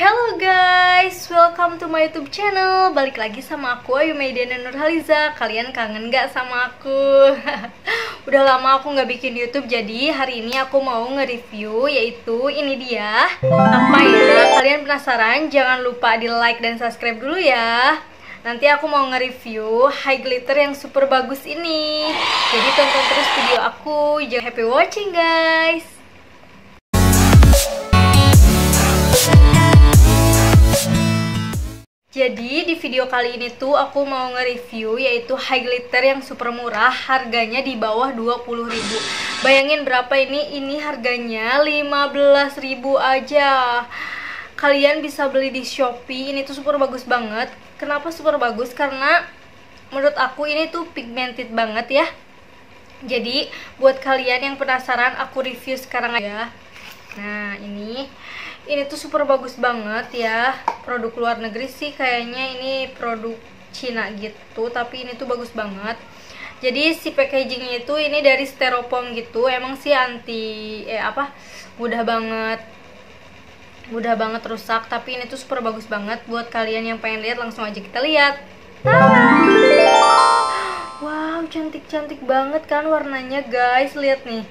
Hello guys, welcome to my YouTube channel. Balik lagi sama aku Ayu Mediana Nurhaliza. Kalian kangen gak sama aku? Udah lama aku nggak bikin YouTube, jadi hari ini aku mau nge-review yaitu ini dia. Apa ya? Kalian penasaran? Jangan lupa di like dan subscribe dulu ya. Nanti aku mau nge-review high glitter yang super bagus ini. Jadi tonton terus video aku. Jangan happy watching guys. Jadi di video kali ini tuh aku mau nge-review yaitu high glitter yang super murah Harganya di bawah 20.000 Bayangin berapa ini? Ini harganya 15.000 aja. Kalian bisa beli di Shopee Ini tuh super bagus banget. Kenapa super bagus? Karena menurut aku ini tuh pigmented banget ya. Jadi buat kalian yang penasaran aku review sekarang aja. Nah ini ini tuh super bagus banget ya. Produk luar negeri sih kayaknya ini produk Cina gitu tapi ini tuh bagus banget. Jadi si packagingnya itu ini dari styrofoam gitu emang sih anti eh apa mudah banget mudah banget rusak tapi ini tuh super bagus banget buat kalian yang pengen lihat langsung aja kita lihat. Wow cantik-cantik banget kan warnanya guys lihat nih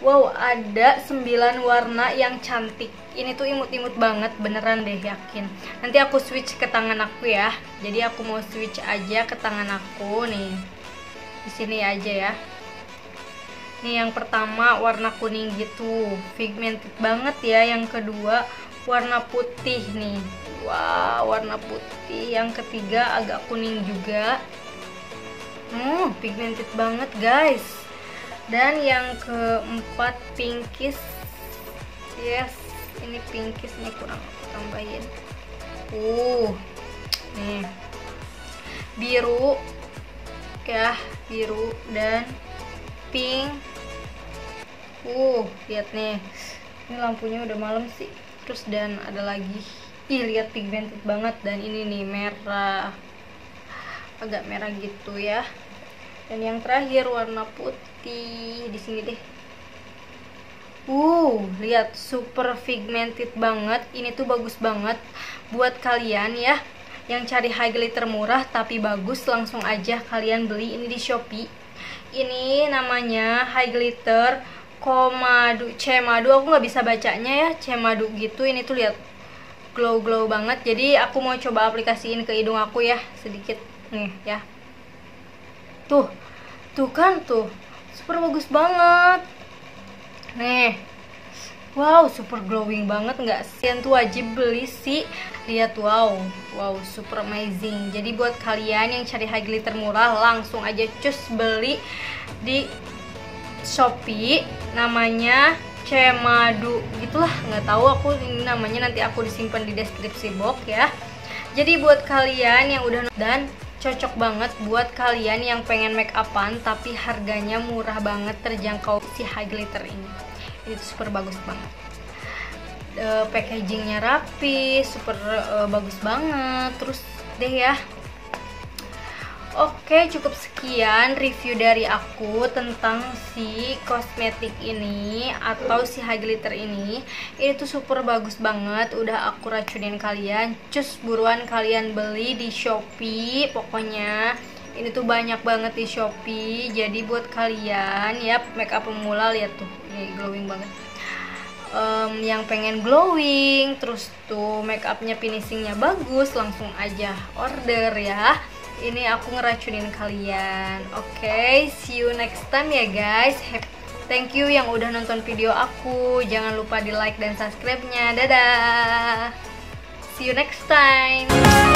Wow, ada 9 warna yang cantik. Ini tuh imut-imut banget, beneran deh yakin. Nanti aku switch ke tangan aku ya. Jadi aku mau switch aja ke tangan aku nih. Di sini aja ya. Nih yang pertama warna kuning gitu, pigmented banget ya. Yang kedua warna putih nih. Wow, warna putih. Yang ketiga agak kuning juga. Hmm, pigmented banget guys dan yang keempat pinkish yes ini pinkish nih kurang tambahin. Uh nih. Biru ya biru dan pink. Uh lihat nih. Ini lampunya udah malam sih. Terus dan ada lagi. Ih lihat pigmented banget dan ini nih merah. Agak merah gitu ya dan yang terakhir warna putih. Di sini deh. Uh lihat super pigmented banget. Ini tuh bagus banget buat kalian ya yang cari high glitter murah tapi bagus langsung aja kalian beli. Ini di Shopee. Ini namanya high glitter komadu cemadu. Aku nggak bisa bacanya ya cemadu gitu. Ini tuh lihat glow glow banget. Jadi aku mau coba aplikasiin ke hidung aku ya sedikit. Nih ya tuh tuh kan tuh super bagus banget. Nih wow super glowing banget nggak sih? Yang tuh wajib beli sih. Lihat wow wow super amazing. Jadi buat kalian yang cari high glitter murah langsung aja cus beli di Shopee. Namanya Cemadu. Gitulah nggak tahu aku ini namanya nanti aku disimpan di deskripsi box ya. Jadi buat kalian yang udah dan cocok banget buat kalian yang pengen make upan tapi harganya murah banget terjangkau si high glitter ini. Ini super bagus banget. E, packagingnya rapi super e, bagus banget. Terus deh ya Oke cukup sekian review dari aku tentang si kosmetik ini atau si high glitter ini. Ini tuh super bagus banget udah aku racunin kalian. Cus buruan kalian beli di Shopee pokoknya. Ini tuh banyak banget di Shopee jadi buat kalian ya makeup pemula lihat tuh ini glowing banget. Um, yang pengen glowing terus tuh makeupnya finishingnya bagus langsung aja order ya ini aku ngeracunin kalian. Oke okay, see you next time ya guys. Thank you yang udah nonton video aku. Jangan lupa di like dan subscribe nya dadah. See you next time